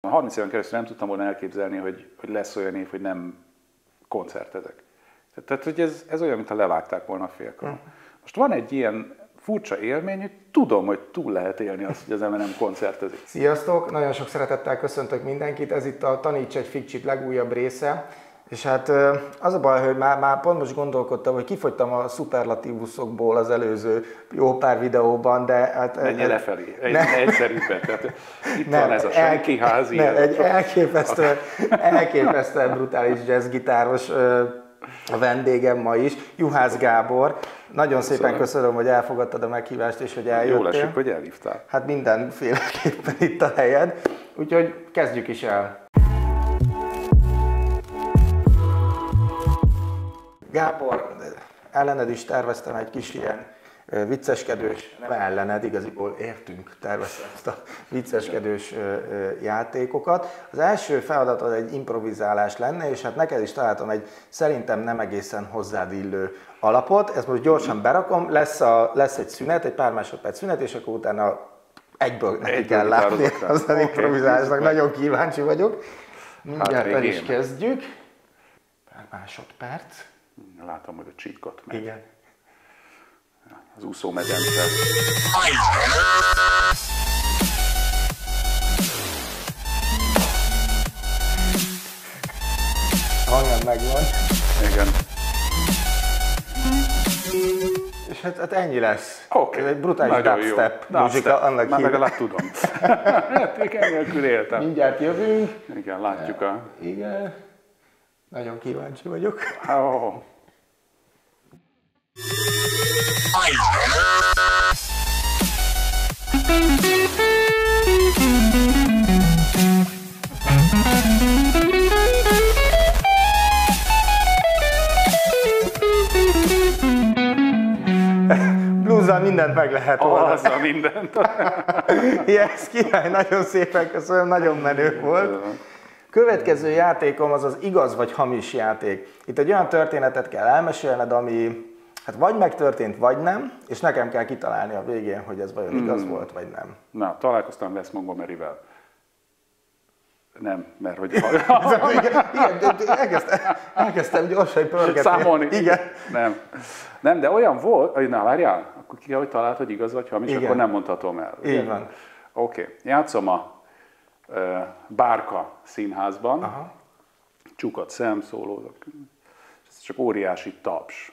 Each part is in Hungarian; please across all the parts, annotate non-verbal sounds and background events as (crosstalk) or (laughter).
A 30 éven keresztül nem tudtam volna elképzelni, hogy, hogy lesz olyan év, hogy nem koncertezek. Tehát, hogy ez, ez olyan, mintha levágták volna a félkar. Uh-huh. Most van egy ilyen furcsa élmény, hogy tudom, hogy túl lehet élni azt, hogy az ember nem koncertezik. Sziasztok! Nagyon sok szeretettel köszöntök mindenkit. Ez itt a Taníts egy Fikcsit legújabb része. És hát az a baj, hogy már, már pont most gondolkodtam, hogy kifogytam a szuperlatívuszokból az előző jó pár videóban, de hát... Menj lefelé, egy, ne, egyszerűbben. Tehát itt nem, van ez a senki házi. Nem, egy elképesztően, elképesztően brutális jazzgitáros a vendégem ma is, Juhász Gábor. Nagyon szépen köszönöm, köszönöm hogy elfogadtad a meghívást, és hogy eljöttél. Jól esik, hogy elhívtál. Hát mindenféleképpen itt a helyed. Úgyhogy kezdjük is el. Gábor, ellened is terveztem egy kis ilyen vicceskedős, nem ellened, igaziból értünk terveztem ezt a vicceskedős játékokat. Az első feladat az egy improvizálás lenne, és hát neked is találtam egy szerintem nem egészen hozzád illő alapot. Ezt most gyorsan berakom, lesz, a, lesz egy szünet, egy pár másodperc szünet, és akkor utána egyből neki egyből kell látni az okay. improvizálásnak. Nagyon kíváncsi vagyok. Mindjárt hát el is kezdjük. Pár másodperc. Látom, hogy a csíkot meg. Igen. Az úszó medence. Hangja megvan. Igen. És hát, hát ennyi lesz. Okay. Egy brutális Nagyon dubstep jó. muzsika, annak Már legalább tudom. (laughs) hát nélkül éltem. Mindjárt jövünk. Igen, látjuk a... Igen. Nagyon kíváncsi vagyok. Oh. Bluzzal mindent meg lehet volna. Azzal mindent. (laughs) yes, király, nagyon szépen köszönöm, nagyon menő volt. Következő játékom az az igaz vagy hamis játék. Itt egy olyan történetet kell elmesélned, ami hát vagy megtörtént, vagy nem, és nekem kell kitalálni a végén, hogy ez vajon igaz hmm. volt, vagy nem. Na, találkoztam Wes Montgomery-vel. Nem, mert hogy... elkezdtem, elkezdtem gyorsan pörgetni. Számolni. Igen. Nem. Nem, de olyan volt, hogy na várjál, akkor ki kell, hogy talált, hogy igaz vagy hamis, Igen. akkor nem mondhatom el. Így van. Oké, okay. játszom a Bárka színházban, Aha. csukat szem, szólózok, ez csak óriási taps.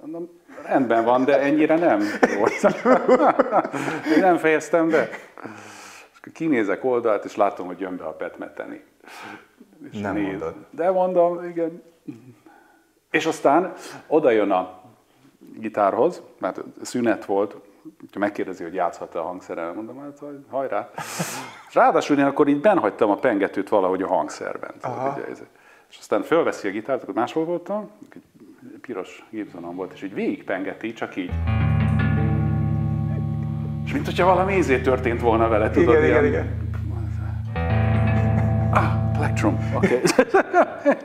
Mondom, rendben van, de ennyire nem volt. nem fejeztem be. És kinézek oldalt, és látom, hogy jön be a petmeteni. És nem néz. mondod. De mondom, igen. És aztán oda jön a gitárhoz, mert szünet volt, ha megkérdezi, hogy játszhat-e a hangszerrel, mondom, hát hajrá. Ráadásul én akkor így benhagytam a pengetőt valahogy a hangszerben. Ugye, és aztán fölveszi a gitárt, akkor máshol voltam, egy piros Gibsonom volt, és így végigpengeti, csak így. És mint hogyha valami ízé történt volna vele, tudod? Igen, ilyen... igen, igen. Ah, Plectrum, oké. (laughs)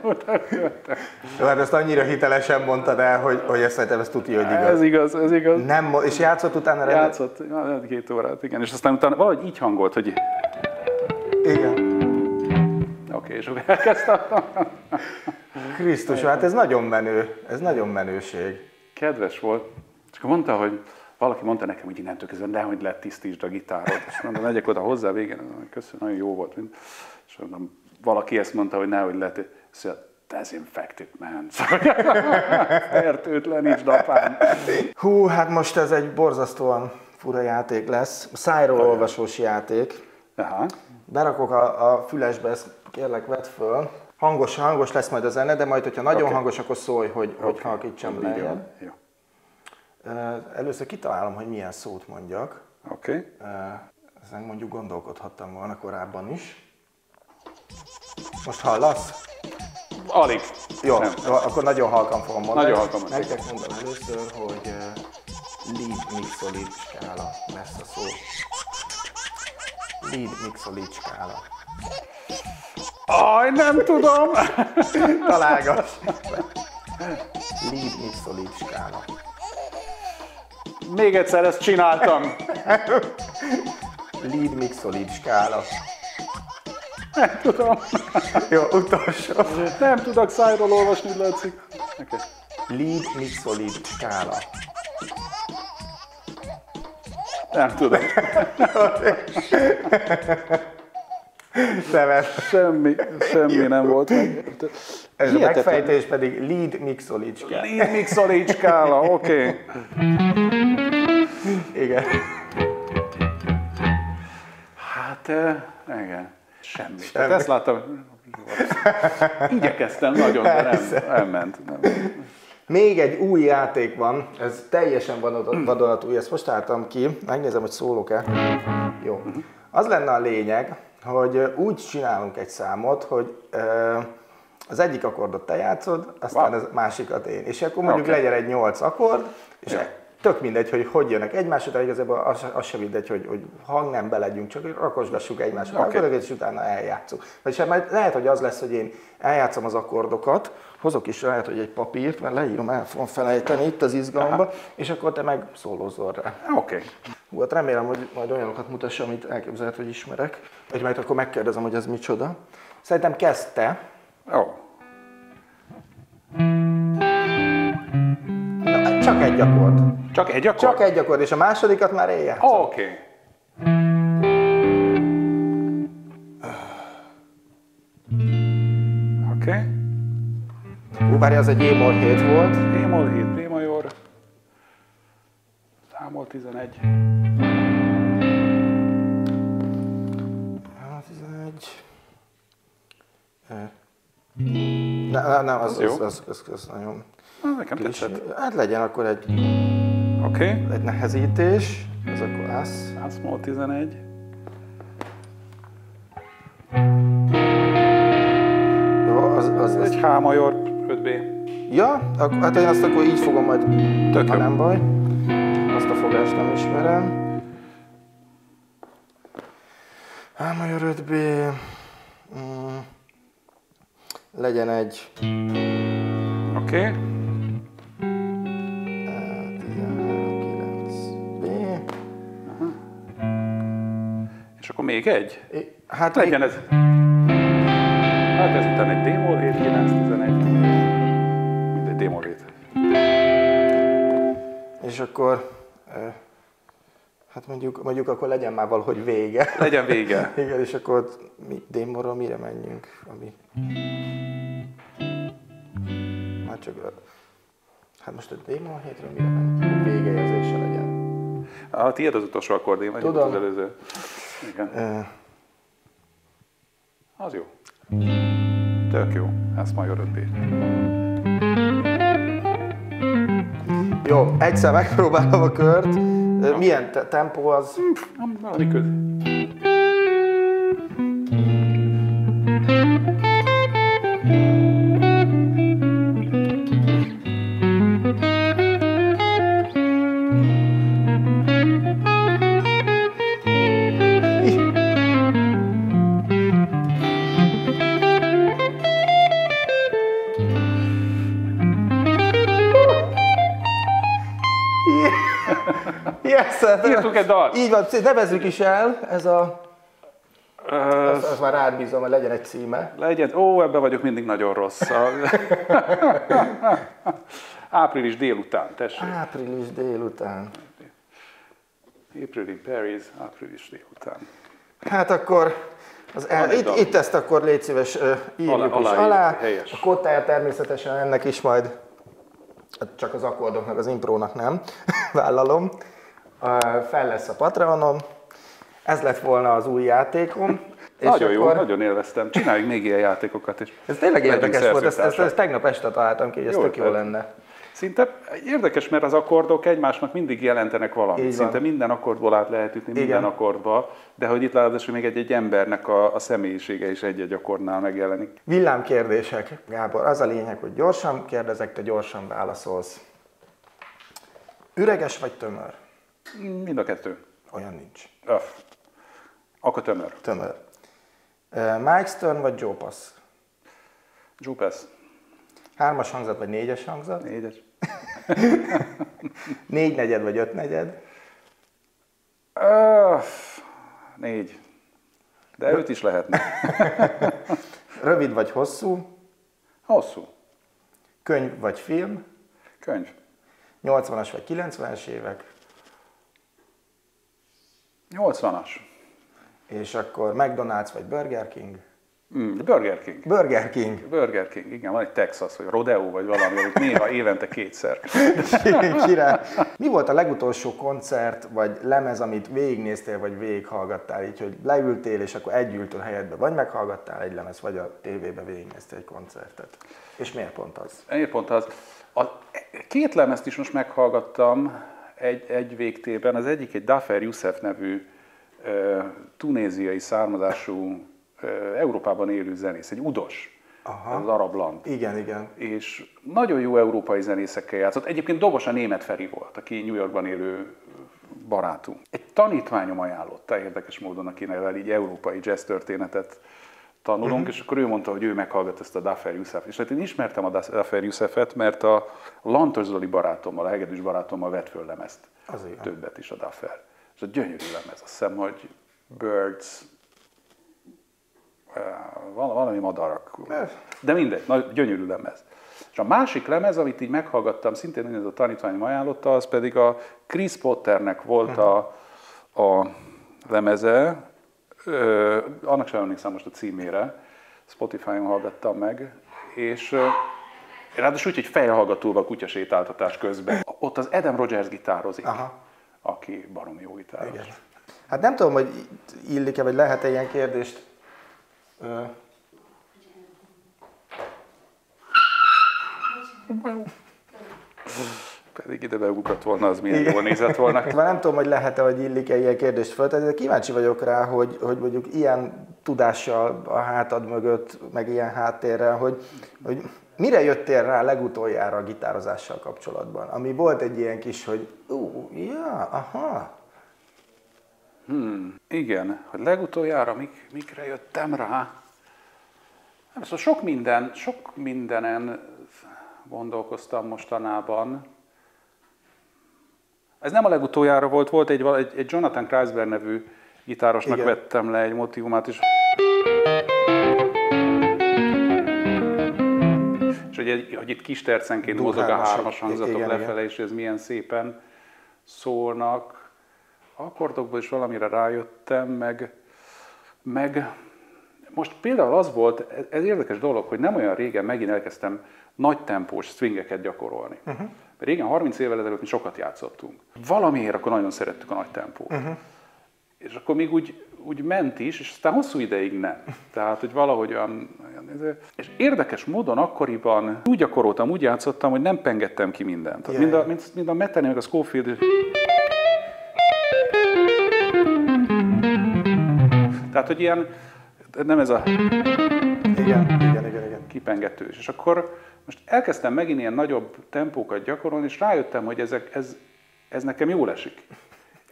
Okay. hát ezt annyira hitelesen mondtad el, hogy, hogy ezt szerintem ezt tudja, hogy igaz. Ez igaz, ez igaz. Nem, és játszott utána? Játszott, két órát, igen. És aztán utána valahogy így hangolt, hogy... Igen. Oké, és elkezdtem. Krisztus, hát ez nagyon menő, ez nagyon menőség. Kedves volt. Csak mondta, hogy valaki mondta nekem, hogy innentől kezdve nehogy lett tisztítsd a gitárot. És mondom, megyek oda hozzá végén, köszönöm, nagyon jó volt. És mondom, valaki ezt mondta, hogy nehogy lett. Szóval, desinfected man. (laughs) Fertőtlenítsd apám. Hú, hát most ez egy borzasztóan fura játék lesz. Szájról olvasós játék. Aha. Berakok a, a fülesbe, ezt kérlek vedd föl. Hangos, hangos lesz majd a zene, de majd, hogyha nagyon okay. hangos, akkor szólj, hogy, okay. hogy halkítsam lejjebb. Jó. Először kitalálom, hogy milyen szót mondjak. Oké. Okay. Ezen mondjuk gondolkodhattam volna korábban is. Most hallasz? Alig. Jó, Nem. akkor nagyon halkan fogom mondani. Nagyon halkan mondani. Nektek mondom először, hogy lead mixolid skála lesz a szó. Lead mixolid skála. Aj, nem tudom! (laughs) Találgass! Lead mixolid skála. Még egyszer ezt csináltam. Lead mixolid skála. Nem tudom. Jó, utolsó. Nem tudok szájról olvasni, látszik. Okay. Lead mixolid skála. Nem tudom. (laughs) Nevet. Semmi, semmi nem volt. Ez a megfejtés pedig lead mixolid skála. Lead mixolid skála, oké. Okay. Igen. Hát, eh, igen. Semmi. Semmi. Tehát ezt láttam. Igyekeztem nagyon, de nem, nem ment. Nem. Még egy új játék van, ez teljesen vadonat- vadonatúj, ezt most álltam ki, megnézem, hogy szólok-e. Jó. Az lenne a lényeg, hogy úgy csinálunk egy számot, hogy az egyik akkordot te játszod, aztán Wow. az másikat én. És akkor mondjuk Oké. legyen egy nyolc akkord, és. Tök mindegy, hogy hogy jönnek egymás után, igazából az, az sem mindegy, hogy, hogy hangnembe legyünk, csak hogy rakosgassuk egymásra Oké. okay. akkordokat, és utána eljátszunk. Vagy sem, majd lehet, hogy az lesz, hogy én eljátszom az akkordokat, hozok is lehet, hogy egy papírt, mert leírom, el fogom felejteni itt az izgalomba, és akkor te meg szólózzol rá. Oké. Okay. Hú, hát remélem, hogy majd olyanokat mutassa, amit elképzelhet, hogy ismerek. Vagy majd akkor megkérdezem, hogy ez micsoda. Szerintem kezdte. Ó. Na, csak egy akkord. Csak egy akkor? Csak egy akkord, és a másodikat már játszom. Oké. Okay. Oké. Okay. Hú, várj, az egy E-moll 7 volt. Bémol 7, B-major. Számol 11. Hát, 11. Eh. Ne, ne, nem, az, jó. az, az, az, az nagyon Ah, nekem tetszett. Hát legyen akkor egy, Oké. Okay. egy nehezítés. Ez akkor az. Számol 11. Jó, az, az, az Egy H-major 5B. Ja, ak- hát én azt akkor így fogom majd, Tök ha jó. nem baj. Azt a fogást nem ismerem. Á, major 5B. Mm. Legyen egy Oké. Okay. Akkor még egy? É, Hát Legyen még, ez. Hát ezután egy D-mol 7, 9, 11. Mindegy, D-mol 7. és akkor, hát mondjuk, mondjuk akkor legyen már valahogy vége. Legyen vége. (laughs) Igen, és akkor mi, démorra mire menjünk? Ami... Hát csak... Hát most a démon hétről mire menjünk? Végejelzése legyen. A tiéd az utolsó akkord, én vagy Tudom. az előző. Igen. Uh, Az jó. Tök jó. Ez major 5B. jó, egyszer megpróbálom a kört. Milyen te- tempó az? Valami köz. Hát- Írtunk egy dalt. Így van, nevezzük is el, ez a... Ö, Az, az már rád bízom, hogy legyen egy címe. legyen, ó, ebbe vagyok mindig nagyon rossz. (laughs) Április délután, tessék. Április délután. April in Paris, április délután. Hát akkor az el, itt, itt ezt akkor légy szíves írjuk Alá- is alá. helyes. A kottája természetesen ennek is majd, hát csak az akkordoknak, az imprónak nem, (laughs) vállalom. Fel lesz a Patreonom. Ez lett volna az új játékom. És nagyon jó, akkor- nagyon élveztem. Csináljunk még ilyen játékokat is. Ez tényleg érdekes volt, ezt, ezt, ezt tegnap este találtam ki, hogy ez Jó tök jó lenne. Szinte érdekes, mert az akkordok egymásnak mindig jelentenek valamit. Így van. Szinte minden akkordból át lehet ütni, Igen. minden akkordba, de hogy itt ráadásul még egy-egy embernek a, a személyisége is egy-egy akkordnál megjelenik. Villámkérdések, Gábor. Az a lényeg, hogy gyorsan kérdezek, te gyorsan válaszolsz. Üreges vagy tömör? Mind a kettő. Olyan nincs. Öff. Akkor tömör. Tömör. Uh, Mike Stern vagy Joe Pass? Zsupesz. Hármas hangzat vagy négyes hangzat? Négyes. (laughs) Négy negyed vagy öt negyed? Öff. Négy. De őt is lehetne. (laughs) Rövid vagy hosszú, Hosszú. könyv vagy film, Könyv. 80-as vagy 90-es évek, 80-as. és akkor McDonald's vagy Burger King. Mm, Burger King. Burger King. Burger King, igen, van egy Texas, vagy Rodeo, vagy valami, amit néha évente kétszer. (laughs) Király. Mi volt a legutolsó koncert, vagy lemez, amit végignéztél, vagy végighallgattál, így, hogy leültél, és akkor egy ültől helyedbe, vagy meghallgattál egy lemez, vagy a tévébe végignéztél egy koncertet. És miért pont az? Ennyi pont az. A két lemezt is most meghallgattam egy, egy végtében. Az egyik egy Dafer Youssef nevű tunéziai származású Európában élő zenész, egy udos, Aha. az arab land. Igen, igen. És nagyon jó európai zenészekkel játszott. Egyébként dobos a német Feri volt, aki New Yorkban élő barátunk. Egy tanítványom ajánlotta érdekes módon, akinek így európai jazz történetet tanulunk, uh-huh. és akkor ő mondta, hogy ő meghallgat ezt a Dafer Youssef. És hát én ismertem a Dafer Youssefet, mert a Lantos Zoli barátommal, a hegedűs barátommal vett föl lemezt. Az. Többet is a Dafer. És a gyönyörű lemez, azt hiszem, hogy Birds, eh, val- valami madarak. De mindegy, nagy, gyönyörű lemez. És a másik lemez, amit így meghallgattam, szintén ez a tanítványom ajánlotta, az pedig a Chris Potternek volt a, a lemeze, Ö, annak sem emlékszem most a címére, Spotify-on hallgattam meg, és ö, ráadásul úgy, hogy fejhallgatóval kutyasétáltatás közben. Ott az Adam Rogers gitározik, Aha. aki barom jó gitáros. Igen. Hát nem tudom, hogy illik-e, vagy lehet-e ilyen kérdést ö, Pedig ide beugrott volna, az milyen jól nézett volna. (laughs) Már nem tudom, hogy lehet-e, hogy illik-e ilyen kérdést föltenni, de kíváncsi vagyok rá, hogy, hogy mondjuk ilyen tudással a hátad mögött, meg ilyen háttérrel, hogy, hogy mire jöttél rá legutoljára a gitározással kapcsolatban? Ami volt egy ilyen kis, hogy ú, ja, aha, Hmm, igen, hogy legutoljára mik, mikre jöttem rá. Nem, szóval sok minden, sok mindenen gondolkoztam mostanában. Ez nem a legutoljára volt, volt egy, egy, egy Jonathan Kreisberg nevű gitárosnak Igen. vettem le egy motivumát, és és hogy, hogy itt kis tercenként mozog a hármas hangzatok Igen, lefele, és ez milyen szépen szólnak. Akkordokból is valamire rájöttem, meg, meg most például az volt, ez- ez érdekes dolog, hogy nem olyan régen megint elkezdtem nagy tempós swingeket gyakorolni. Uh-huh. Régen, 30 évvel ezelőtt mi sokat játszottunk. Valamiért akkor nagyon szerettük a nagy tempót. Uh-huh. És akkor még úgy, úgy ment is, és aztán hosszú ideig nem. Tehát, hogy valahogy olyan, olyan és érdekes módon akkoriban úgy gyakoroltam, úgy játszottam, hogy nem pengettem ki mindent. Jaj. Mind a, mind, mind a Metteni, meg a Schofield. Tehát, hogy ilyen, nem ez a igen, igen, igen, igen. kipengetős. És akkor most elkezdtem megint ilyen nagyobb tempókat gyakorolni, és rájöttem, hogy ezek, ez, ez nekem jól esik.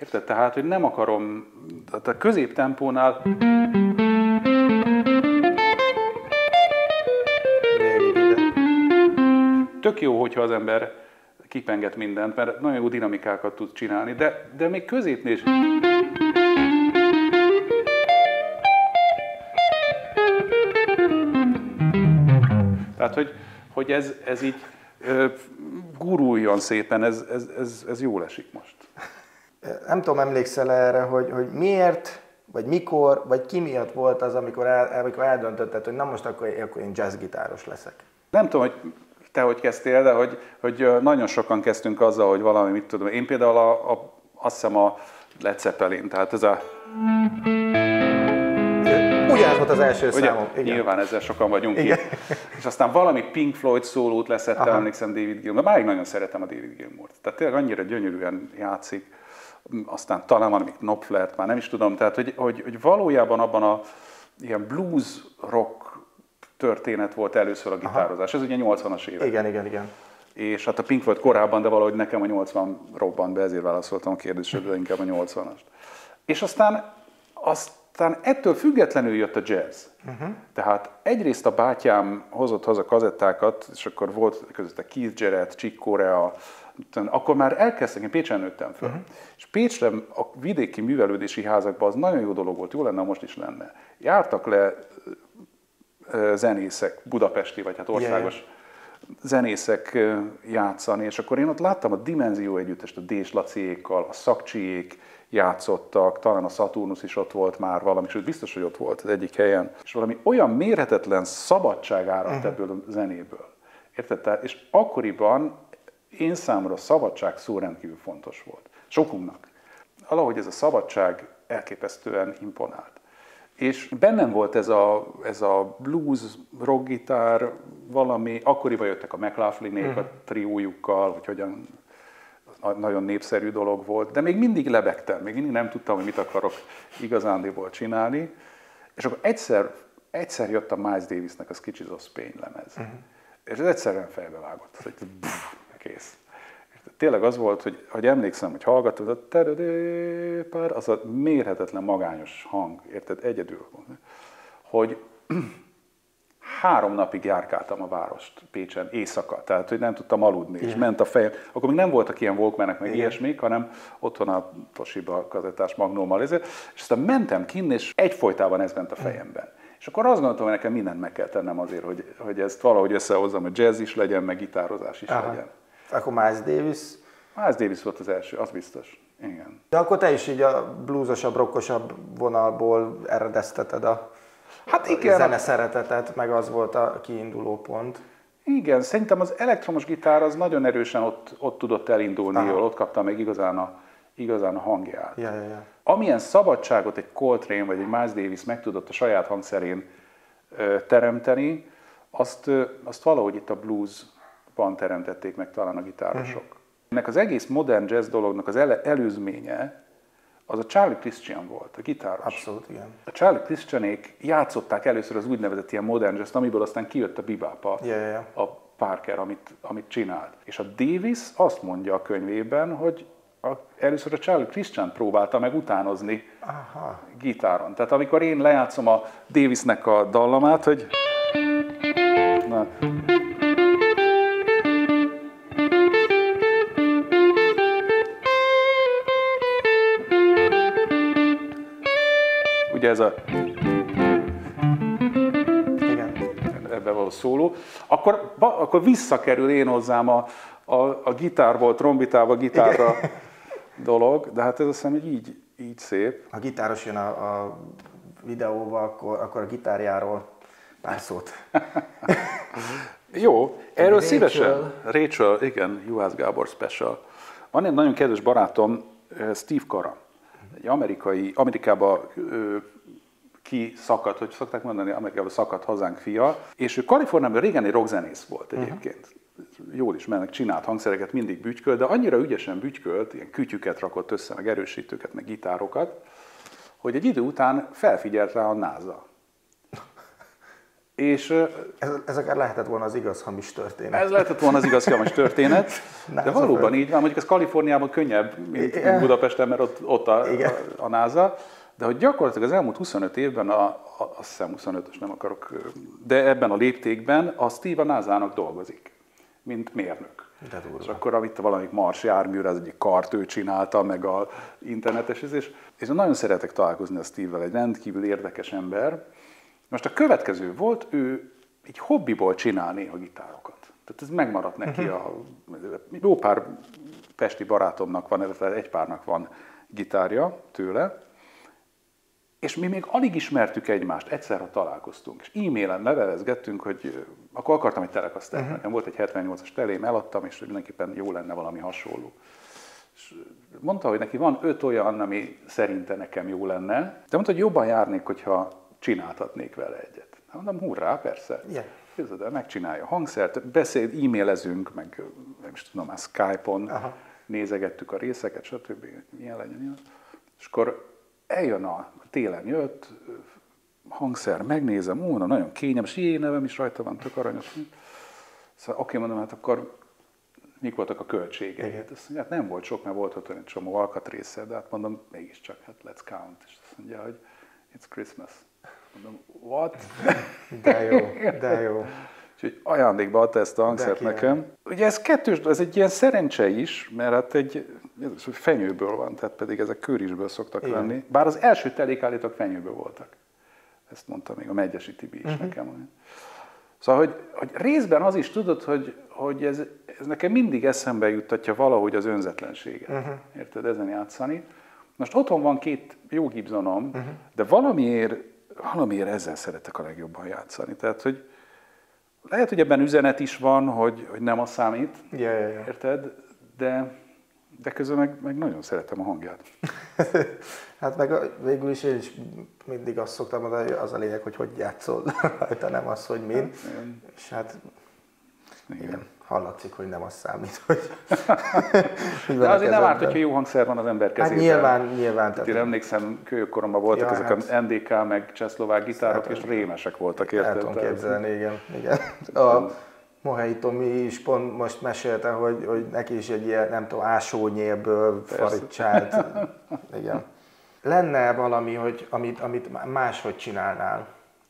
Érted? Tehát, hogy nem akarom, tehát a középtempónál tök jó, hogyha az ember kipenget mindent, mert nagyon jó dinamikákat tud csinálni, de, de még középnél is. Tehát, hogy, hogy ez, ez így guruljon szépen, ez, ez, ez, ez jól esik most. Nem tudom, emlékszel erre, hogy, hogy miért, vagy mikor, vagy ki miatt volt az, amikor, el, amikor eldöntötted, hogy na most akkor, akkor én jazzgitáros leszek. Nem tudom, hogy te hogy kezdtél, de hogy, hogy nagyon sokan kezdtünk azzal, hogy valami, mit tudom, én például a, a, azt hiszem a Led Zeppelin, tehát ez a, Ugyanaz volt az első ugye, számom. Igen. nyilván ezzel sokan vagyunk Igen. itt. És aztán valami Pink Floyd szólót leszettem, Aha. emlékszem David Gilmour, máig nagyon szeretem a David Gilmourt. Tehát tényleg annyira gyönyörűen játszik, aztán talán még Knopflert, már nem is tudom, tehát hogy, hogy, hogy valójában abban a ilyen blues rock történet volt először a gitározás. Ez ugye 80-as évek. Igen, igen, igen. És hát a Pink Floyd korábban, de valahogy nekem a 80 robbant be, ezért válaszoltam a kérdésre, de inkább a 80-ast. És aztán, aztán ettől függetlenül jött a jazz. Uh-huh. Tehát egyrészt a bátyám hozott haza kazettákat, és akkor volt között a Keith Jarrett, Chick Corea, akkor már elkezdtek, én Pécsen nőttem fel. Uh-huh. És Pécsre a vidéki művelődési házakban az nagyon jó dolog volt, jó lenne, most is lenne. Jártak le zenészek, budapesti, vagy hát országos yeah. zenészek játszani, és akkor én ott láttam a Dimenzió együttest, a Dés Laciékkal, a Szakcsiék játszottak, talán a Saturnus is ott volt már valami, sőt biztos, hogy ott volt az egyik helyen, és valami olyan mérhetetlen szabadság áradt uh-huh. ebből a zenéből. Érted? És akkoriban én számomra a szabadság szó rendkívül fontos volt. Sokunknak. Valahogy ez a szabadság elképesztően imponált. És bennem volt ez a, ez a blues, rockgitár, valami, akkoriban jöttek a McLaughlin-ék uh-huh. a mhm. triójukkal, hogy hogyan nagyon népszerű dolog volt, de még mindig lebegtem, még mindig nem tudtam, hogy mit akarok igazándiból csinálni. És akkor egyszer, egyszer jött a Miles Davisnek a Sketches of Spain lemez. Uh-huh. És ez egyszerűen fejbevágott, hogy pff, kész. Tényleg az volt, hogy, hogy emlékszem, hogy hallgatod, a az a mérhetetlen magányos hang, érted, egyedül. Hogy három napig járkáltam a várost Pécsen éjszaka, tehát hogy nem tudtam aludni, Igen. és ment a fejem. Akkor még nem voltak ilyen walkmanek, meg Igen. ilyesmik, hanem otthon a Toshiba kazettás magnómal, és aztán mentem kinn, és egyfolytában ez ment a fejemben. És akkor azt gondoltam, hogy nekem mindent meg kell tennem azért, hogy, hogy ezt valahogy összehozzam, hogy jazz is legyen, meg gitározás is Aha. legyen. Akkor Miles Davis? Miles Davis volt az első, az biztos. Igen. De akkor te is így a bluesosabb, rockosabb vonalból eredezteted a, hát igen, a zene szeretetet, meg az volt a kiinduló pont. Igen, szerintem az elektromos gitár az nagyon erősen ott, ott tudott elindulni, jól, ott kapta meg igazán a, igazán a hangját. Ja, ja, ja. Amilyen szabadságot egy Coltrane vagy egy Miles Davis meg tudott a saját hangszerén ö, teremteni, azt, ö, azt valahogy itt a bluesban teremtették meg talán a gitárosok. Uh-huh. Ennek az egész modern jazz dolognak az ele, előzménye az a Charlie Christian volt, a gitáros. Abszolút, igen. A Charlie Christianék játszották először az úgynevezett ilyen modern jazz amiből aztán kijött a bebop, a, yeah, yeah. a Parker, amit, amit csinált. És a Davis azt mondja a könyvében, hogy a, először a Charlie Christian próbálta meg utánozni Aha. gitáron. Tehát amikor én lejátszom a Davisnek a dallamát, hogy... Na, ez a... Igen. Ebben való szóló. Akkor, akkor visszakerül én hozzám a, a, a gitárból, trombitába, gitárra Igen. (laughs) dolog, de hát ez azt hiszem, hogy így, így szép. Ha gitáros jön a, a videóval, akkor, akkor a gitárjáról pár szót. (laughs) Jó, erről Rachel. szívesen. Rachel, igen, Juhász Gábor special. Van egy nagyon kedves barátom, Steve Kara egy amerikai, Amerikába ki szakadt, hogy szokták mondani, Amerikába szakadt hazánk fia, és ő Kaliforniában régen egy rockzenész volt mhm. egyébként. Uh-huh. Jól mennek, csinált hangszereket, mindig bütykölt, de annyira ügyesen bütykölt, ilyen kütyüket rakott össze, meg erősítőket, meg gitárokat, hogy egy idő után felfigyelt rá a NASA. És, ez, ez akár lehetett volna az igaz hamis történet. Ez lehetett volna az igaz hamis történet, (laughs) de valóban így van, mondjuk ez Kaliforniában könnyebb, mint Igen. Budapesten, mert ott, ott a, a, a NASA, de hogy gyakorlatilag az elmúlt 25 évben, a, a, azt hiszem 25-ös nem akarok, de ebben a léptékben a Steve a NASA-nak dolgozik, mint mérnök. De és akkor amit valamik Mars járműre, az egyik kart ő csinálta, meg a internetes, és, és nagyon szeretek találkozni a Steve-vel, egy rendkívül érdekes ember, most a következő volt, ő egy hobbiból csinál néha gitárokat. Tehát ez megmaradt neki uh-huh. a... Jó pár pesti barátomnak van, illetve egy párnak van gitárja tőle, és mi még alig ismertük egymást, egyszer, ha találkoztunk, és e-mailen levelezgettünk, hogy akkor akartam egy telekasztert, uh-huh. nekem volt egy 78-as telém, eladtam, és mindenképpen jó lenne valami hasonló. És mondta, hogy neki van öt olyan, ami szerinte nekem jó lenne, de mondta, hogy jobban járnék, hogyha csináltatnék vele egyet. Mondom, hurrá, persze. Yeah. Képzeld megcsinálja a hangszert, beszél, e-mailezünk, meg nem is tudom, már Skype-on Aha. nézegettük a részeket, stb. Milyen legyen. Ilyen. És akkor eljön a télen jött, hangszer, megnézem, ó, na, nagyon kényelmes, jé, nevem is rajta van, tök aranyos. Szóval oké, mondom, hát akkor mik voltak a költségei? Hát azt mondja, hát nem volt sok, mert volt ott egy csomó alkatrésze, de hát mondom, mégiscsak, hát let's count. És azt mondja, hogy it's Christmas. Mondom, what? (laughs) De jó, de jó. Úgyhogy ajándékba adta ezt a hangszert nekem. Ugye ez kettős, ez egy ilyen szerencse is, mert hát egy fenyőből van, tehát pedig ezek körisből szoktak Igen. lenni. Bár az első telék állítólag fenyőből voltak. Ezt mondta még a Megyesi Tibi is uh-huh. nekem. Szóval, hogy, hogy részben az is tudod, hogy, hogy ez, ez nekem mindig eszembe juttatja valahogy az önzetlenséget. Uh-huh. Érted, ezen játszani. Most otthon van két jó Gibsonom, uh-huh. de valamiért, valamiért ezzel szeretek a legjobban játszani. Tehát, hogy lehet, hogy ebben üzenet is van, hogy, hogy nem a számít, yeah, yeah, yeah. érted? De, de közben meg, meg nagyon szeretem a hangját. (laughs) hát meg végül is én is mindig azt szoktam mondani, hogy az a lényeg, hogy hogy játszol (laughs) rajta, nem az, hogy min. Hát, És hát igen. igen hallatszik, hogy nem az számít, hogy... (laughs) De azért nem árt, hogyha jó hangszer van az ember hát kezében. Hát nyilván, nyilván. Tehát én emlékszem, kölyökkoromban voltak ja, ezek hát... a NDK, meg csehszlovák gitárok, hát, és rémesek voltak, érted? El tudom képzelni, igen. igen. (laughs) A Mohei Tomi is pont most mesélte, hogy, hogy neki is egy ilyen, nem tudom, ásónyérből faricsált. (laughs) Igen. Lenne valami, hogy, amit, amit máshogy csinálnál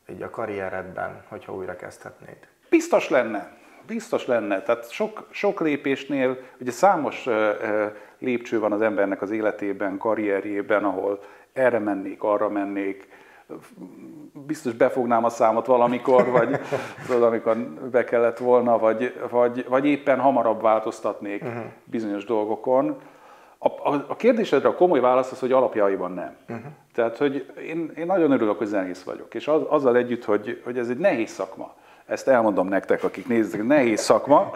így a karrieredben, hogyha újra kezdhetnéd? Biztos lenne biztos lenne. Tehát sok, sok lépésnél, ugye számos lépcső van az embernek az életében, karrierjében, ahol erre mennék, arra mennék, biztos befognám a számot valamikor, vagy (laughs) tudod, amikor be kellett volna, vagy, vagy, vagy éppen hamarabb változtatnék uh-huh. bizonyos dolgokon. A, a, a kérdésedre a komoly válasz az, hogy alapjaiban nem. Uh-huh. Tehát, hogy én, én nagyon örülök, hogy zenész vagyok, és az, azzal együtt, hogy, hogy ez egy nehéz szakma. Ezt elmondom nektek, akik nézik, nehéz szakma,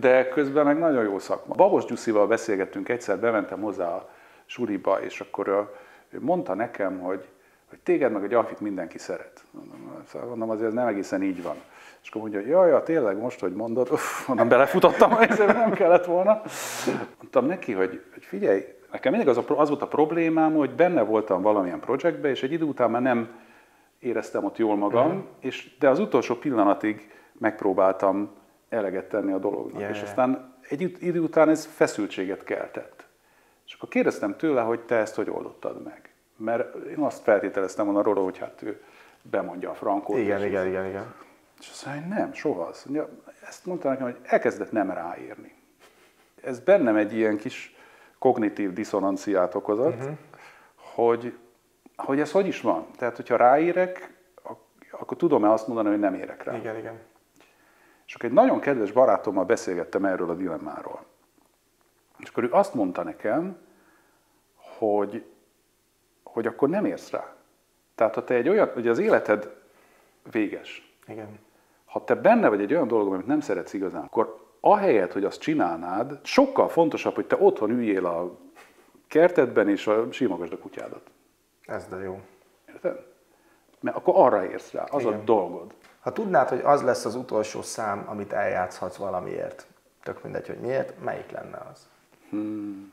de közben meg nagyon jó szakma. Babos Gyuszival beszélgettünk egyszer, bementem hozzá a suriba, és akkor mondta nekem, hogy, hogy téged meg a gyalfit mindenki szeret. Mondom, szóval azért nem egészen így van. És akkor mondja, hogy jaj, ja, tényleg most, hogy mondod, uff, mondom, belefutottam, (laughs) ezért nem kellett volna. Mondtam neki, hogy, hogy figyelj, nekem mindig az, a, az volt a problémám, hogy benne voltam valamilyen projektbe, és egy idő után már nem éreztem ott jól magam, uh-huh. és, de az utolsó pillanatig megpróbáltam eleget tenni a dolognak. Yeah. És aztán egy idő után ez feszültséget keltett. És akkor kérdeztem tőle, hogy te ezt hogy oldottad meg. Mert én azt feltételeztem volna róla, hogy hát ő bemondja a frankót. Igen, igen, igen, igen. És azt mondja, hogy nem, soha. Azt mondja, ezt mondta nekem, hogy elkezdett nem ráírni. Ez bennem egy ilyen kis kognitív diszonanciát okozott, uh-huh. hogy hogy ez hogy is van? Tehát, hogyha ráérek, akkor tudom-e azt mondani, hogy nem érek rá? Igen, igen. És akkor egy nagyon kedves barátommal beszélgettem erről a dilemmáról. És akkor ő azt mondta nekem, hogy, hogy akkor nem érsz rá. Tehát, ha te egy olyan, hogy az életed véges. Igen. Ha te benne vagy egy olyan dologban, amit nem szeretsz igazán, akkor ahelyett, hogy azt csinálnád, sokkal fontosabb, hogy te otthon üljél a kertedben és a simogasd a kutyádat. Ez de jó. Érted? Mert akkor arra érsz rá, az Igen. a dolgod. Ha tudnád, hogy az lesz az utolsó szám, amit eljátszhatsz valamiért, tök mindegy, hogy miért, melyik lenne az? Hmm.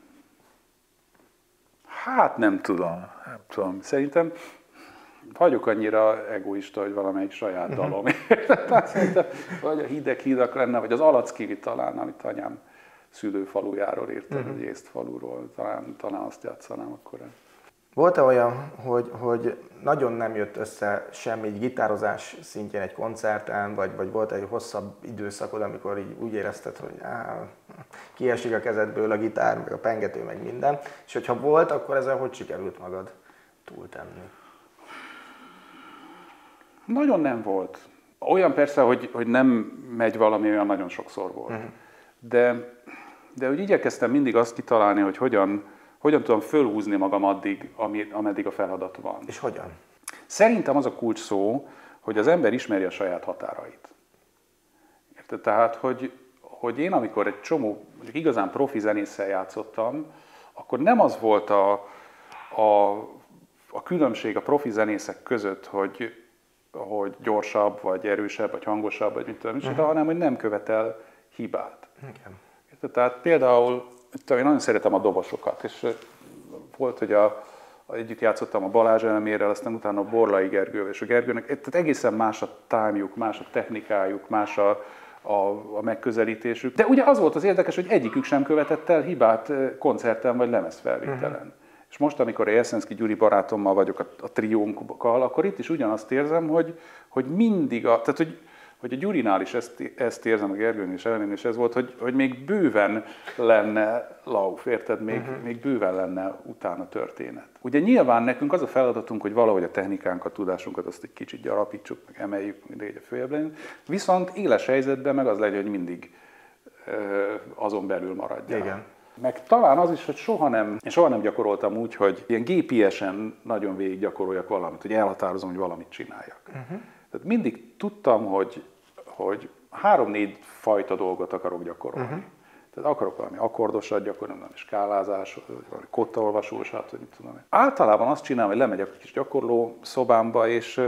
Hát nem tudom, nem tudom. Szerintem vagyok annyira egoista, hogy valamelyik saját mhm. dalom. (laughs) Szerintem, vagy a hideg hidak lenne, vagy az Alackivi talán, amit anyám szülőfalujáról írtam, uh-huh. vagy faluról, talán, talán azt játszanám akkor. Volt-e olyan, hogy, hogy nagyon nem jött össze semmi gitározás szintjén egy koncerten, vagy, vagy volt egy hosszabb időszakod, amikor így úgy érezted, hogy á, kiesik a kezedből a gitár, meg a pengető, meg minden, és hogyha volt, akkor ezzel hogy sikerült magad túltenni? Nagyon nem volt. Olyan persze, hogy, hogy nem megy valami, olyan nagyon sokszor volt. Uh-huh. De, de úgy igyekeztem mindig azt kitalálni, hogy hogyan, hogyan tudom fölhúzni magam addig, ameddig a feladat van. És hogyan? Szerintem az a kulcs szó, hogy az ember ismeri a saját határait. Érted? Tehát, hogy, hogy én amikor egy csomó, mondjuk igazán profi zenésszel játszottam, akkor nem az volt a, a, a különbség a profi zenészek között, hogy, hogy gyorsabb, vagy erősebb, vagy hangosabb, vagy mit tudom, uh-huh. hanem hogy nem követel hibát. Igen. Érted? Tehát például én nagyon szeretem a dobosokat, és volt, hogy a, együtt játszottam a Balázs elmérrel, aztán utána a Borlai Gergővel, és a Gergőnek tehát egészen más a támjuk, más a technikájuk, más a, a, a megközelítésük. De ugye az volt az érdekes, hogy egyikük sem követett el hibát koncerten vagy lemezfelvételen. Uh-huh. És most, amikor Jeszenszki Gyuri barátommal vagyok a, a triónkkal, akkor itt is ugyanazt érzem, hogy, hogy mindig, a, tehát hogy hogy a Gyurinál is ezt, ezt érzem, a Gergőn és Ellenén is ez volt, hogy, hogy még bőven lenne lauf, érted? Még, uh-huh. még bőven lenne utána történet. Ugye nyilván nekünk az a feladatunk, hogy valahogy a technikánkat, tudásunkat azt egy kicsit gyarapítsuk, meg emeljük, mindegy a följebb legyen. Viszont éles helyzetben meg az legyen, hogy mindig azon belül maradjon. Igen. Meg talán az is, hogy soha nem, én soha nem gyakoroltam úgy, hogy ilyen gépiesen nagyon végig gyakoroljak valamit, hogy elhatározom, hogy valamit csináljak. Uh-huh. Tehát mindig tudtam, hogy, hogy három-négy fajta dolgot akarok gyakorolni. Uh-huh. Tehát akarok valami akkordosat gyakorolni, valami skálázás, valami kottaolvasósat, vagy mit tudom én. Általában azt csinálom, hogy lemegyek a kis gyakorló szobámba, és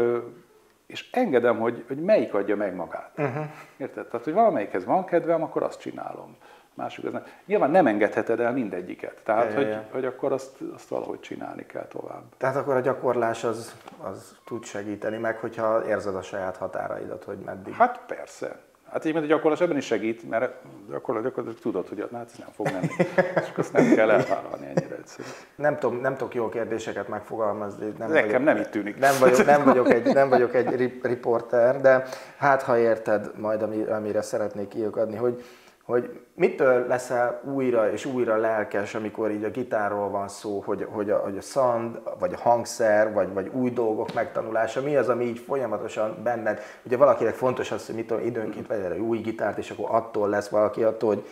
és engedem, hogy, hogy melyik adja meg magát. Uh-huh. Érted? Tehát, hogy valamelyikhez van kedvem, akkor azt csinálom másik az nem. Nyilván nem engedheted el mindegyiket, tehát ja, hogy, ja. hogy akkor azt, azt valahogy csinálni kell tovább. Tehát akkor a gyakorlás az, az tud segíteni meg, hogyha érzed a saját határaidat, hogy meddig. Hát persze. Hát így, a gyakorlás ebben is segít, mert gyakorlatilag, gyakorlatilag tudod, hogy hát ez nem fog menni. és azt nem kell elvállalni ennyire egyszerű. Nem, tudom, nem tudok jó kérdéseket megfogalmazni. Nem Nekem vagyok, nem így tűnik. Nem vagyok, nem vagyok egy, nem vagyok egy riporter, de hát ha érted majd, amire szeretnék kiukadni, hogy hogy mitől leszel újra és újra lelkes, amikor így a gitárról van szó, hogy, hogy, a, hogy a szand, vagy a hangszer, vagy, vagy új dolgok megtanulása, mi az, ami így folyamatosan benned. Ugye valakinek fontos az, hogy mitől időnként vegyen egy új gitárt, és akkor attól lesz valaki attól, hogy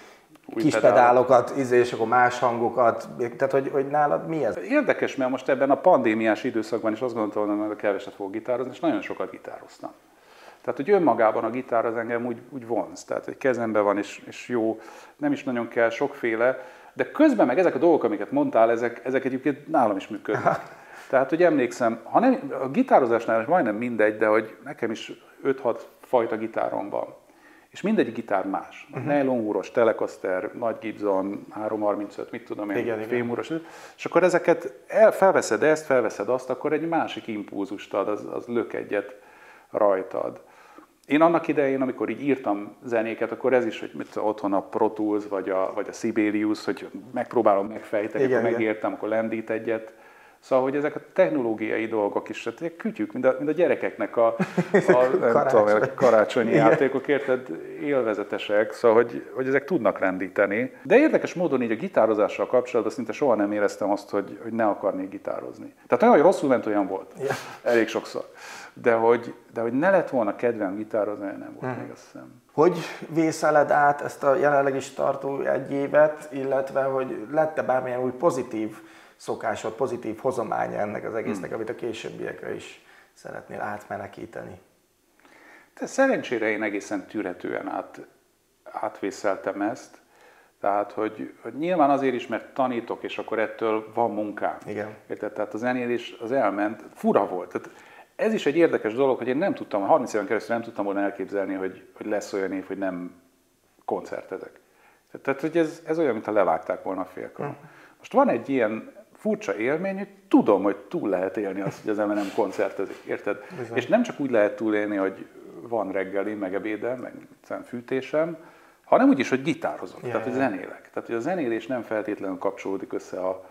új kis pedálokat, izé, és akkor más hangokat, tehát hogy, hogy nálad mi ez? Érdekes, mert most ebben a pandémiás időszakban is azt gondoltam, hogy keveset fogok gitározni, és nagyon sokat gitároztam. Tehát, hogy önmagában a gitár az engem úgy, úgy vonz, tehát egy kezemben van, és, és jó, nem is nagyon kell sokféle, de közben meg ezek a dolgok, amiket mondtál, ezek, ezek egyébként nálam is működnek. (laughs) Tehát, hogy emlékszem, ha nem, a gitározásnál is majdnem mindegy, de hogy nekem is 5-6 fajta gitárom van. És mindegyik gitár más. Uh-huh. Nylon húros, Telecaster, nagy Gibson, 335, mit tudom én, igen, fémúros. És akkor ezeket el, felveszed ezt, felveszed azt, akkor egy másik impulzust ad, az, az lök egyet rajtad. Én annak idején, amikor így írtam zenéket, akkor ez is, hogy mit otthon a Pro Tools, vagy a, vagy a Sibelius, hogy megpróbálom megfejteni, igen, akkor igen. megértem, akkor lendít egyet. Szóval, hogy ezek a technológiai dolgok is, tehát kütyük, mint a, mint a gyerekeknek a, a (laughs) nem tudom, a karácsonyi Igen. játékok, érted, élvezetesek, szóval, hogy, hogy ezek tudnak rendíteni. De érdekes módon így a gitározással kapcsolatban szinte soha nem éreztem azt, hogy, hogy ne akarnék gitározni. Tehát olyan, hogy rosszul ment, olyan volt. Igen. Elég sokszor de hogy, de hogy ne lett volna kedvem gitározni, nem volt hmm. még azt hiszem. Hogy vészeled át ezt a jelenleg is tartó egy évet, illetve hogy lette bármilyen új pozitív szokásod, pozitív hozománya ennek az egésznek, hmm. amit a későbbiekre is szeretnél átmenekíteni? De szerencsére én egészen tűretően át, átvészeltem ezt. Tehát, hogy, hogy nyilván azért is, mert tanítok, és akkor ettől van munkám. Igen. Érted? Tehát az zenélés az elment, fura volt. Tehát ez is egy érdekes dolog, hogy én nem tudtam, 30 éven keresztül nem tudtam volna elképzelni, hogy, hogy lesz olyan év, hogy nem koncertezek. Tehát, hogy ez, ez olyan, mintha levágták volna a félkarom. Hm. Most van egy ilyen furcsa élmény, hogy tudom, hogy túl lehet élni azt, hogy az ember nem koncertezik, érted? Bizony. És nem csak úgy lehet túlélni, hogy van reggeli, meg ebédem, meg fűtésem, hanem úgy is, hogy gitározom, yeah, tehát hogy zenélek. Tehát hogy a zenélés nem feltétlenül kapcsolódik össze a,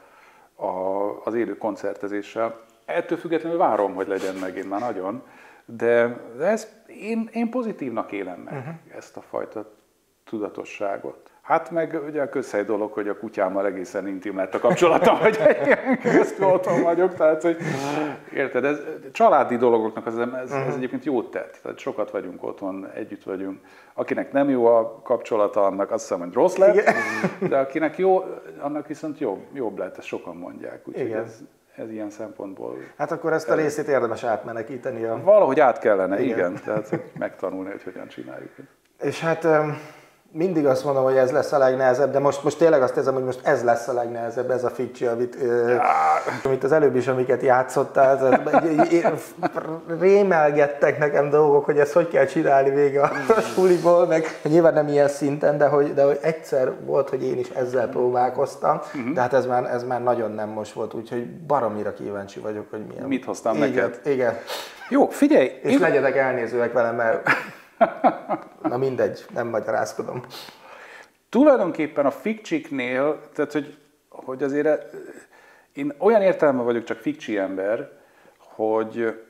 a, az élő koncertezéssel. Ettől függetlenül várom, hogy legyen meg én már nagyon, de ez, én, én pozitívnak élem meg uh-huh. ezt a fajta tudatosságot. Hát meg ugye a közhely dolog, hogy a kutyámmal egészen intim lett a kapcsolatom, (laughs) hogy keresztül otthon vagyok, tehát hogy érted, ez családi dologoknak az, ez, ez uh-huh. egyébként jót tett, tehát sokat vagyunk otthon, együtt vagyunk. Akinek nem jó a kapcsolata, annak azt hiszem, hogy rossz lett, Igen. de akinek jó, annak viszont jobb, jobb lett, ezt sokan mondják. Úgyhogy Igen. ez, ez ilyen szempontból. Hát akkor ezt a részét érdemes átmenekíteni. A... Valahogy át kellene, igen, igen tehát megtanulni, hogy hogyan csináljuk. És hát mindig azt mondom, hogy ez lesz a legnehezebb, de most, most tényleg azt érzem, hogy most ez lesz a legnehezebb, ez a ficsi, amit, ja. amit az előbb is, amiket játszottál, rémelgettek nekem dolgok, hogy ezt hogy kell csinálni vége a suliból, meg nyilván nem ilyen szinten, de hogy, de hogy egyszer volt, hogy én is ezzel próbálkoztam, uh-huh. de hát ez már, ez már nagyon nem most volt, úgyhogy baromira kíváncsi vagyok, hogy milyen. Mit hoztam igen, neked? Igen. Jó, figyelj! És én... legyetek elnézőek velem, mert Na mindegy, nem magyarázkodom. Tulajdonképpen a fikcsiknél, tehát hogy, hogy azért én olyan értelme vagyok csak fikcsi ember, hogy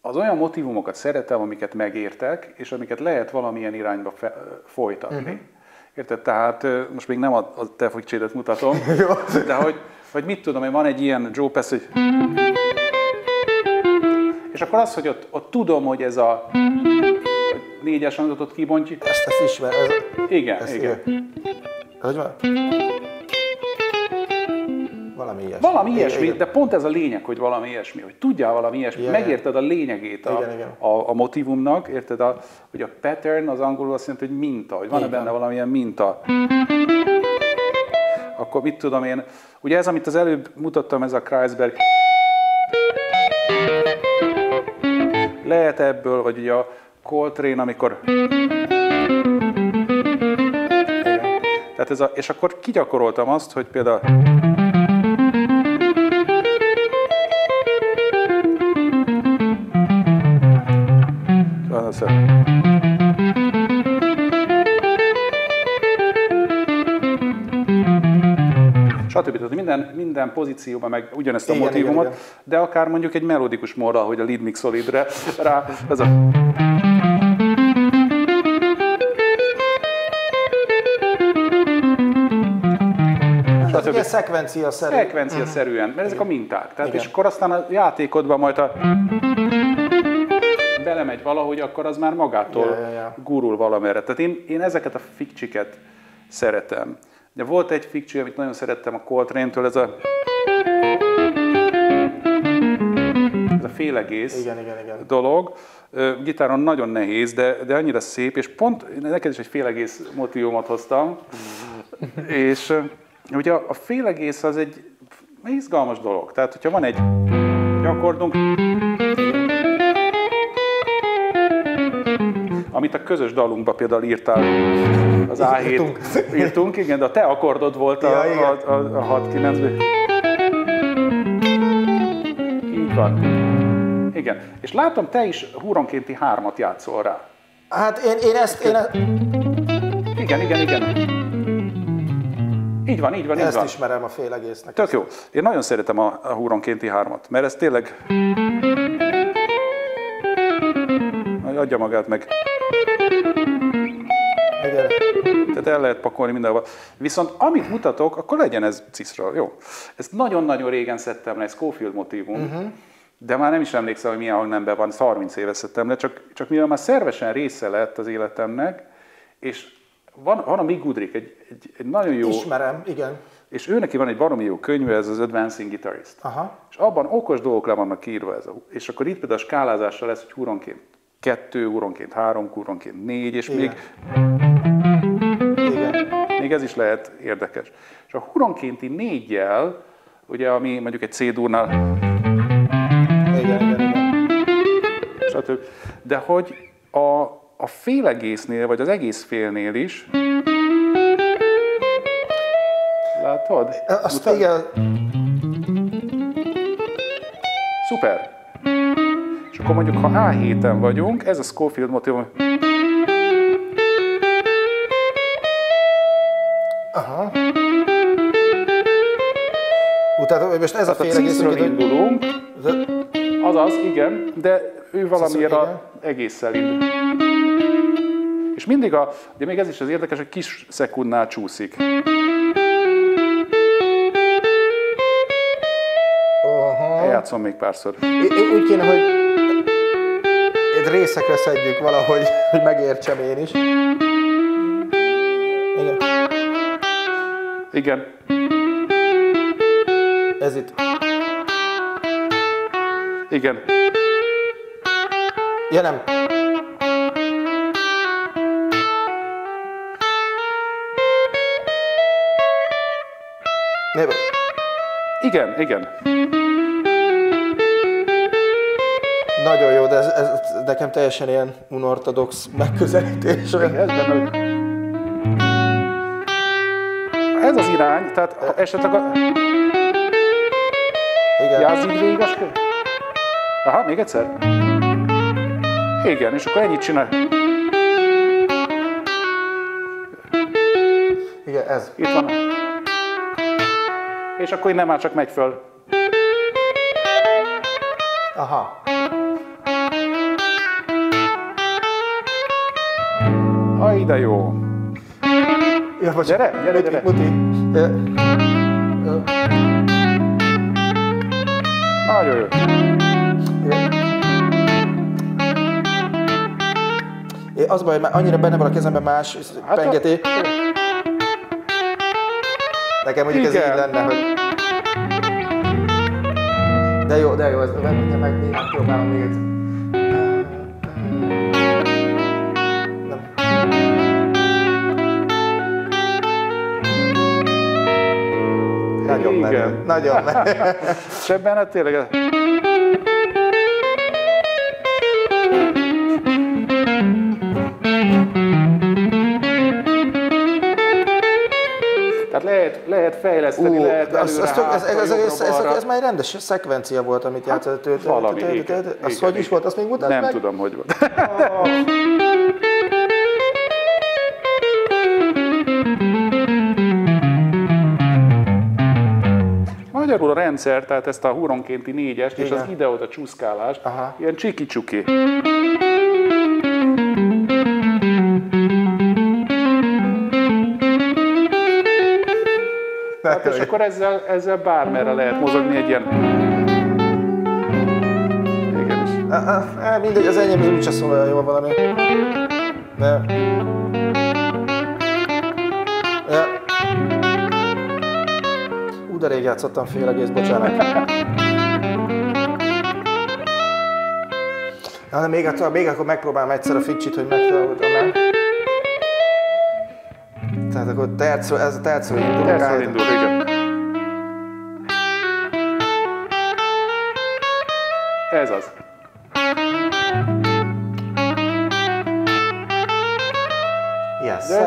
az olyan motivumokat szeretem, amiket megértek, és amiket lehet valamilyen irányba fe, folytatni. Uh-huh. Érted? Tehát most még nem a, a te fogcsédet mutatom, (laughs) de hogy, hogy mit tudom, hogy van egy ilyen Joe Pass, hogy és akkor az, hogy ott, ott tudom, hogy ez a négyes hangzatot kibontja. Ezt, ezt ismer. Ez, igen, ezt igen. Hogy van? Valami ilyesmi. Valami ilyesmi, igen. de pont ez a lényeg, hogy valami ilyesmi, hogy tudjál valami ilyesmi, igen, megérted a lényegét a, igen, igen. A, a motivumnak, érted, a, hogy a pattern az angolul azt jelenti, hogy minta, hogy van-e benne valamilyen minta. Akkor mit tudom én, ugye ez, amit az előbb mutattam, ez a Kreisberg, lehet ebből, vagy ugye a Coltrane, amikor tehát ez a, és akkor kigyakoroltam azt, hogy például stb. Tehát minden, minden pozícióban meg ugyanezt a igen, motivumot, igen, igen. de akár mondjuk egy melodikus morra, hogy a lead mixolidre rá, ez a stb. Ilyen szekvencia szerű. Szekvencia szerűen, mert ezek a minták. Tehát, és akkor aztán a játékodban majd a belemegy valahogy, akkor az már magától ja, ja, ja. gurul valamerre. Tehát én, én ezeket a fikcsiket szeretem. De volt egy fikcsi, amit nagyon szerettem a Coltrane-től, ez a ez a félegész igen, igen, igen. dolog. Gitáron nagyon nehéz, de, de annyira szép, és pont neked is egy félegész motivumot hoztam. és ugye a, a félegész az egy izgalmas dolog. Tehát, hogyha van egy akkordunk, amit a közös dalunkba például írtál, az A7 írtunk, írtunk igen, de a te akkordod volt a, ja, a, a, a 6 9 -ben. Így van. Igen. És látom, te is húronkénti hármat játszol rá. Hát én, én ezt... Én ezt... Igen, igen, igen. Így van, így van, így Ezt van. ismerem a fél egésznek. Tök jó. Én nagyon szeretem a, a húronkénti hármat, mert ez tényleg... Adja magát meg. Igen. Tehát el lehet pakolni mindenhova. Viszont amit mutatok, akkor legyen ez ciszra. Jó. Ezt nagyon-nagyon régen szedtem le, ez Schofield motivum. Uh-huh. De már nem is emlékszem, hogy milyen hangnemben van, 30 éve szedtem le, csak, csak mivel már szervesen része lett az életemnek, és van, van a Mick Goodrick, egy, egy, egy nagyon jó... Ismerem, igen. És ő neki van egy baromi jó könyve, ez az Advancing Guitarist. Aha. És abban okos dolgok le vannak írva. Ez a, és akkor itt például a skálázással lesz, hogy húronként kettő, úronként három, úronként négy, és Igen. még, Igen. még ez is lehet érdekes. És a huronkénti négyjel, ugye, ami mondjuk egy C-dúrnál, igen, igen, igen. Stb. De hogy a, a félegésznél, vagy az egész félnél is, látod? Azt igen. Szuper akkor mondjuk, ha A7-en vagyunk, ez a Schofield motiv. Aha. Utána most ez a fél egész indulunk. Azaz, igen, de ő valamiért a egésszel indul. És mindig a, de még ez is az érdekes, hogy kis szekundnál csúszik. Aha. Eljátszom még párszor. Én úgy kéne, hogy részekre szedjük valahogy, (laughs) hogy megértsem én is. Igen. Igen. Ez itt. Igen. Ja nem. Igen, igen. Nagyon jó, de ez, ez nekem teljesen ilyen unortodox megközelítés. Ez az irány, tehát ha esetleg a... Igen. Így végig Aha, még egyszer? Igen, és akkor ennyit csinál. Igen, ez. Itt van és akkor innen már csak megy föl. Aha. Aj, de jó. Ja, bocsán, gyere, gyere, gyere. Muti, muti. Ja. Nagyon jó. Ja. az baj, hogy már annyira benne van a kezemben más hát pengeti. A... Nekem mondjuk Igen. ez így lenne, hogy... De jó, de jó, ez meg, meg még megpróbálom még egyszer. Nagyon menő. Igen. Nagyon menő. És (laughs) ebben hát tényleg... lehet, fejleszteni, Ú, lehet az, az tök, ez, ez, ez, ez, ez, ez, már egy rendes szekvencia volt, amit játszott. Tő- tő- Valami, Az hogy is volt, azt még mutasd Nem tudom, hogy volt. (laughs) Magyarul a rendszer, tehát ezt a huronkénti négyest és Igen. az ide-oda csúszkálást, Aha. ilyen csiki-csuki. Hát és akkor ezzel, ezzel bármerre lehet mozogni egy ilyen... Igen, ah, ah, Mindegy, az enyém úgyse szól olyan jól valami. De... Ja. Ú, de rég játszottam fél egész, bocsánat. Na, de még, akkor- még akkor megpróbálom egyszer a ficsit, hogy megtalálom el. Tehát akkor tercő, ez a tercő indul. Persze indul, igen. Ez az.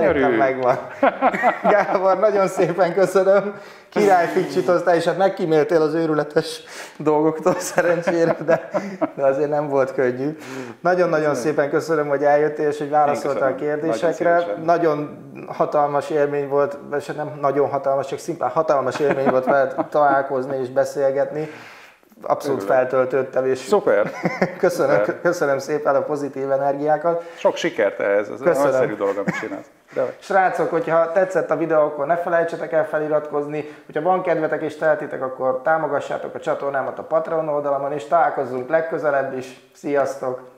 Szerintem megvan. (laughs) Gábor, nagyon szépen köszönöm. Király ficsit hoztál, és hát megkíméltél az őrületes dolgoktól szerencsére, de, de azért nem volt könnyű. Nagyon-nagyon szépen köszönöm, hogy eljöttél, és hogy válaszoltál a kérdésekre. Nagyon. Nagyon hatalmas élmény volt, és nem nagyon hatalmas, csak szimplán hatalmas élmény volt veled találkozni és beszélgetni. Abszolút Örülök. feltöltöttem, és Szuper. (laughs) köszönöm, Szuper. köszönöm szépen a pozitív energiákat. Sok sikert ehhez. Ez Köszönöm. nagyszerű dolog, amit csinálsz. De Srácok, hogyha tetszett a videó, akkor ne felejtsetek el feliratkozni. Hogyha van kedvetek és tehetitek, akkor támogassátok a csatornámat a Patreon oldalamon, és találkozzunk legközelebb is. Sziasztok!